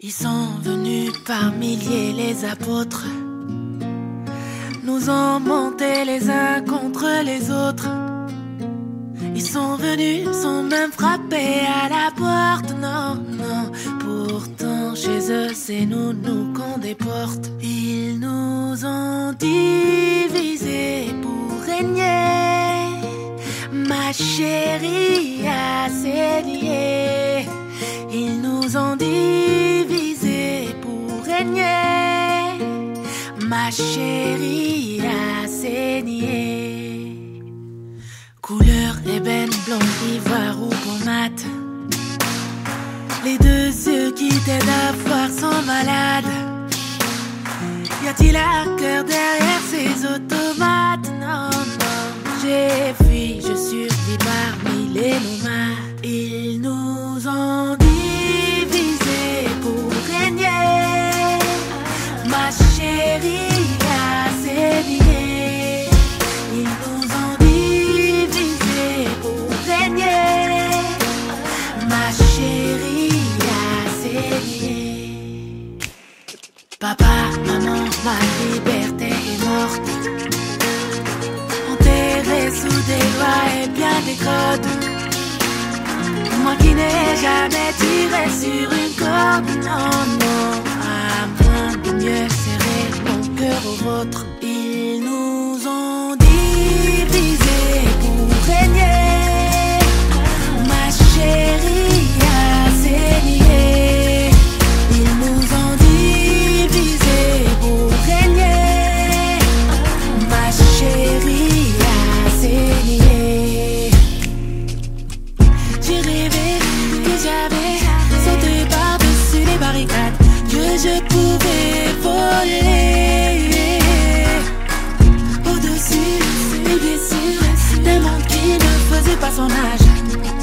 Ils sont venus par milliers les apôtres, nous ont monté les uns contre les autres. Ils sont venus, sont même frappés à la porte, non, non. Pourtant chez eux c'est nous, nous qu'on déporte. Ils nous ont divisés pour régner. Ma chérie a saigné. Ils nous ont divisés pour régner. Ma chérie a saigné. Couleur ébène, blond, ivoire ou pommade. Les deux yeux qui t'aident à voir sont malades. Y a-t-il un cœur derrière ces automates? Non, non, j'ai fui, je survis parmi les nomades. Ils nous ont divisés Papa, maman, ma liberté est morte. Enterrée sous des lois et bien des codes. Moi qui n'ai jamais tiré sur une corde, je pouvais voler au-dessus des blessures d'un monde qui ne faisait pas son âge.